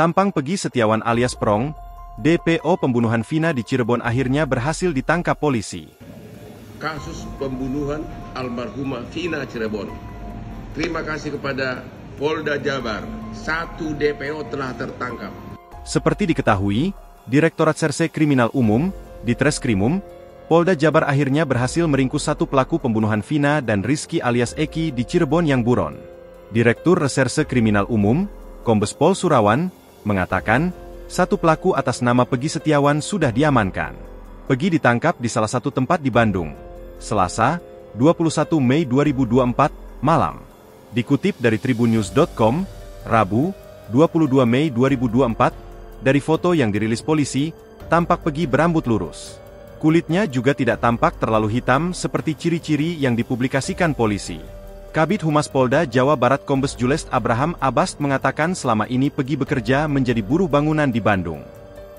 Tampang Pegi Setiawan alias Prong, DPO pembunuhan Vina di Cirebon akhirnya berhasil ditangkap polisi. Kasus pembunuhan almarhumah Vina Cirebon. Terima kasih kepada Polda Jabar, satu DPO telah tertangkap. Seperti diketahui, Direktorat Serse Kriminal Umum, di Treskrimum, Polda Jabar akhirnya berhasil meringkus satu pelaku pembunuhan Vina dan Rizky alias Eki di Cirebon yang buron. Direktur Reserse Kriminal Umum, Kombes Pol Surawan, mengatakan, satu pelaku atas nama Pegi Setiawan sudah diamankan. Pegi ditangkap di salah satu tempat di Bandung. Selasa, 21 Mei 2024, malam. Dikutip dari tribunnews.com, Rabu, 22 Mei 2024, dari foto yang dirilis polisi, tampak Pegi berambut lurus. Kulitnya juga tidak tampak terlalu hitam seperti ciri-ciri yang dipublikasikan polisi. Kabit Humas Polda Jawa Barat Kombes Jules Abraham Abast mengatakan selama ini Pegi bekerja menjadi buruh bangunan di Bandung.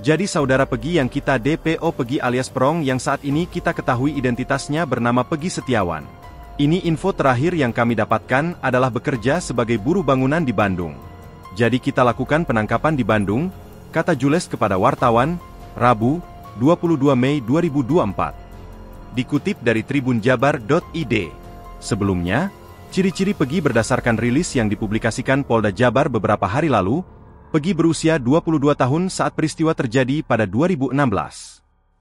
Jadi saudara Pegi yang kita DPO Pegi alias Prong yang saat ini kita ketahui identitasnya bernama Pegi Setiawan. Ini info terakhir yang kami dapatkan adalah bekerja sebagai buruh bangunan di Bandung. Jadi kita lakukan penangkapan di Bandung, kata Jules kepada wartawan, Rabu, 22 Mei 2024. Dikutip dari tribunjabar.id. Sebelumnya, Ciri-ciri Pegi berdasarkan rilis yang dipublikasikan Polda Jabar beberapa hari lalu, Pegi berusia 22 tahun saat peristiwa terjadi pada 2016.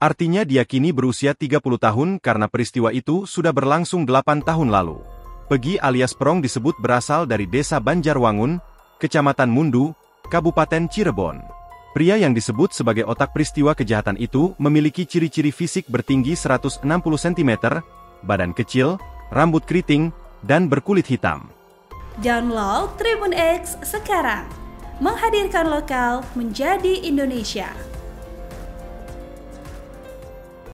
Artinya dia kini berusia 30 tahun karena peristiwa itu sudah berlangsung 8 tahun lalu. Pegi alias Prong disebut berasal dari desa Banjarwangun, Kecamatan Mundu, Kabupaten Cirebon. Pria yang disebut sebagai otak peristiwa kejahatan itu memiliki ciri-ciri fisik bertinggi 160 cm, badan kecil, rambut keriting, dan berkulit hitam. Download Tribun X sekarang, menghadirkan lokal menjadi Indonesia.